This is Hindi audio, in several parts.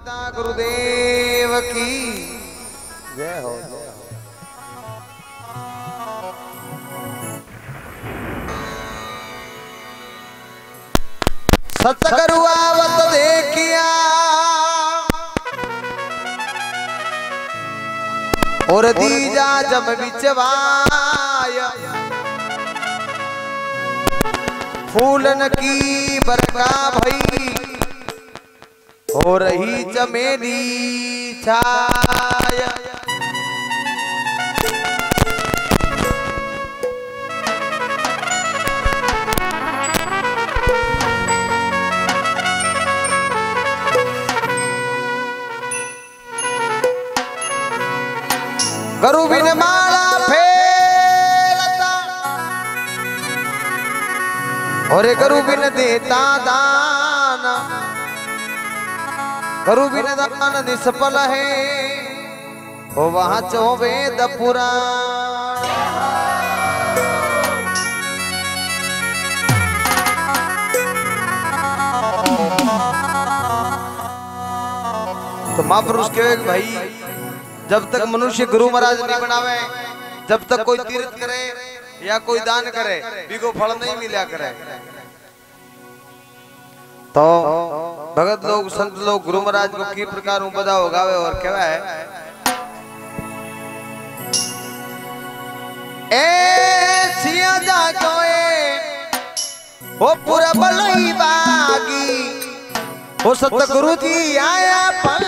पिता गुरुदेव की। जय हो। जय हो सतगुरु आवत देखिया। और दीजा जम बिचवाय। फूलन की बरका भई। हो रही चमेली छाया। गुरु बिन माला फेरता और गुरु बिन देता दान। बिन दान निष्फल है। वो वहाँ चो वेद पुराण तो महापुरुष के भाई, जब तक मनुष्य गुरु महाराज नहीं बनावे, जब तक कोई तीर्थ करे या कोई दान करे बिको फल नहीं मिला करे। तो भगत लोग, संत लोग गुरु महाराज को की प्रकार बधाओ गावे और कहवा है ए, सिया जा कोए ओ पूरा बलई बागी। ओ सतगुरु जी आया पावीना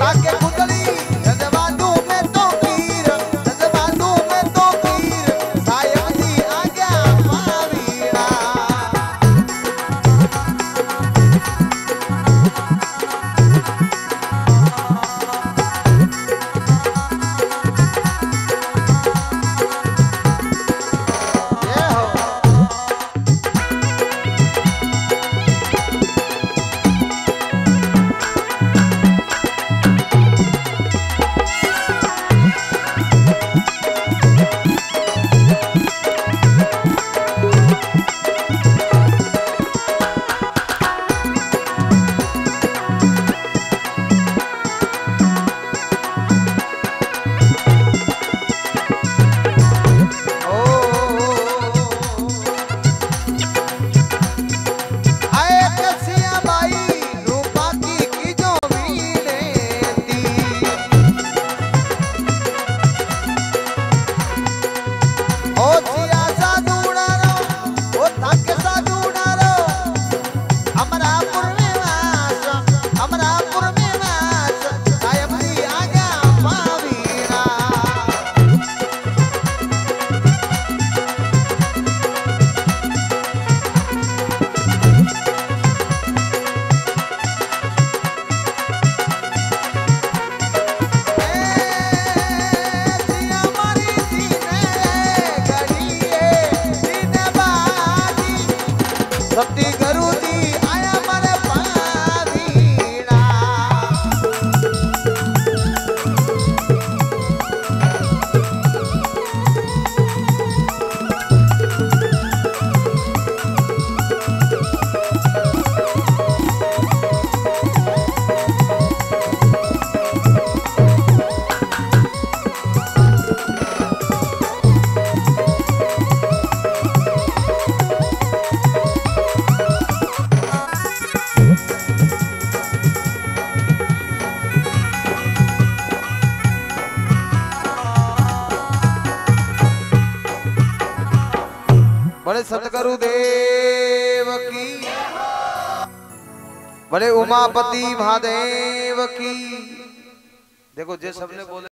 भागे सतगुरु देव की। बड़े उमापति महादेव की। देखो जे सबने बोले